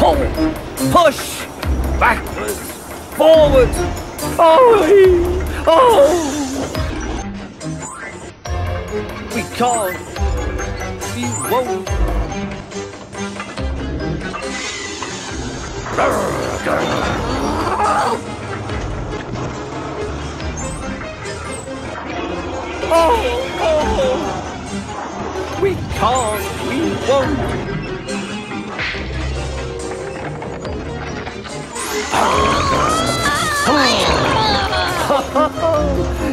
Pull, push, backwards! Forward! Oh! Oh! We can't! We won't! Oh! Oh! We can't! We won't! 哈 哈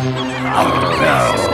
Oh no!